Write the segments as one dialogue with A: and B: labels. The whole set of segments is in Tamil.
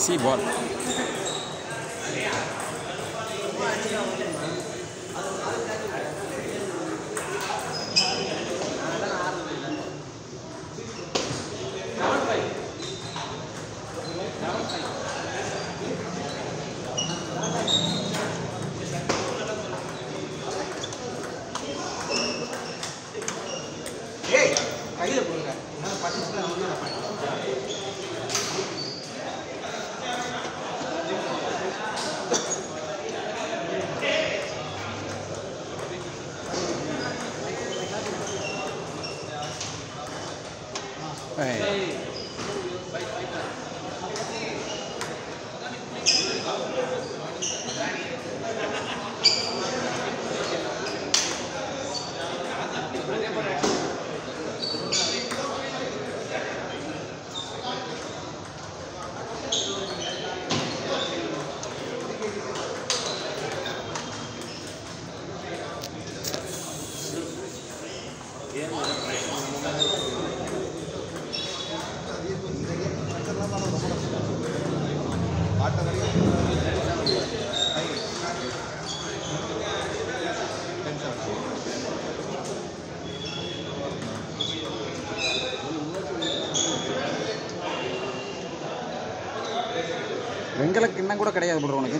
A: sim, bora. Hey.
B: வெங்கல கிண்ணம் கூட கிடையாது போடுற உனக்கு.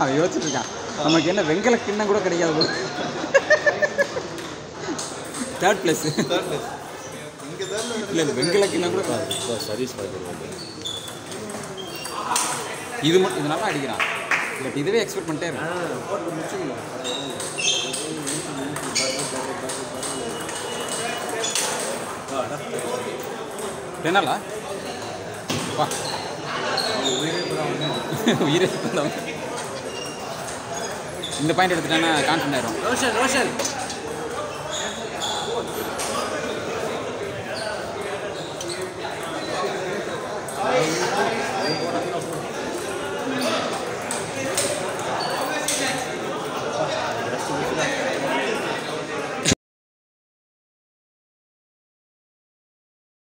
B: அவன் யோசிச்சுட்டு இருக்கான். நமக்கு என்ன வெங்கல கிண்ணம் கூட கிடைக்காது போல தேர்ட் பிளேஸ் இல்லை இல்லை வெங்கல கிண்ணம் கூட
C: சர்வீஸ்
B: இது மட்டும் இது நல்லா அடிக்கிறான். பட் இதுவே எக்ஸ்பெக்ட் பண்ணிட்டே இருக்கேன் என்னலா வா. உயிரே இந்த பாயிண்ட் எடுத்துட்டானா கான்ஃபிடன்ட் ஆயிரும்.
A: ரோஷன் ரோஷன்.